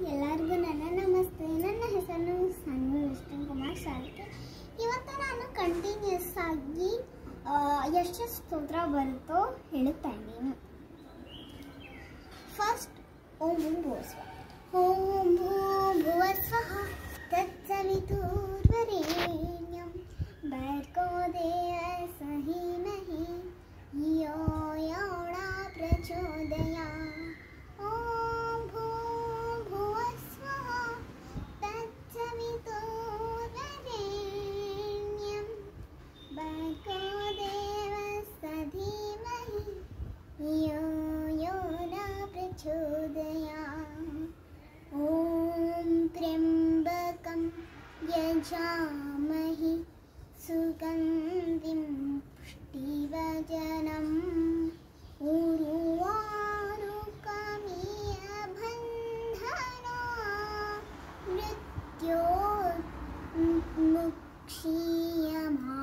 ಎಲ್ಲರಿಗೂ ನನ್ನ ನಮಸ್ತೆ ನನ್ನ ಹೆಸರು ಸಣ್ಣ ವಿಷ್ಣು ಕುಮಾರ್ ಶಾಲ್ಕೆ ಇವತ್ತು ನಾನು ಕಂಟಿನ್ಯೂಸ್ ಆಗಿ ಆ, ಎಷ್ಟು ಸ್ತೋತ್ರ ಬರುತ್ತೋ ಹೇಳುತ್ತಾ ಇದ್ದೀನಿ ಫಸ್ಟ್ ಓಂ ಭೂ ಭುವಸ್ವ ಓಂ ಭೂ ಭುವಸ್ವಃ ತತ್ಸವಿತುರ್ವರೆಣ್ಯಂ वन्दिं पुष्टिवचनम् उरुवारुकमियबन्धना मृत्योर्मुक्षीयमा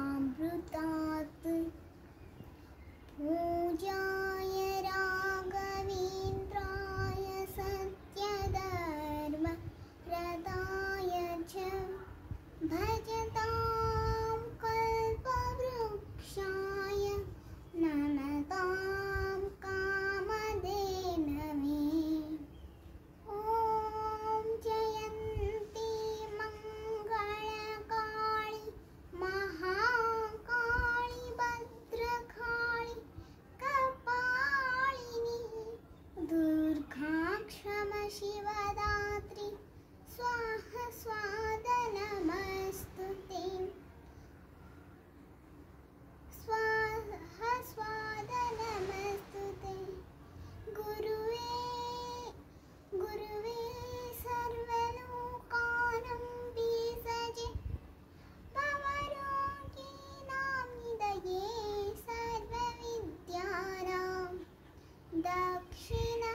दक्षिणमूर्ताय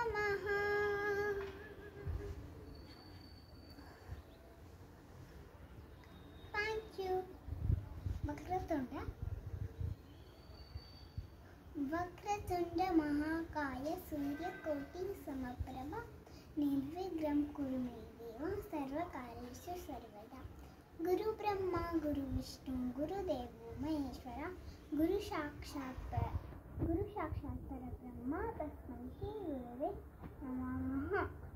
नमः। Thank you. वक्रतुण्ड? वक्रतुण्ड महाकाय सूर्यकोटि समप्रभ निर्विघ्नं कुरु सर्वकार्येषु सर्वदा। गुरुब्रह्मा गुरुविष्णु गुरुदेवो महेश्वर गुरु साक्षात् पर गुरु साक्षात् पर ब्रह्मा तस्मै श्री गुरवे नमः।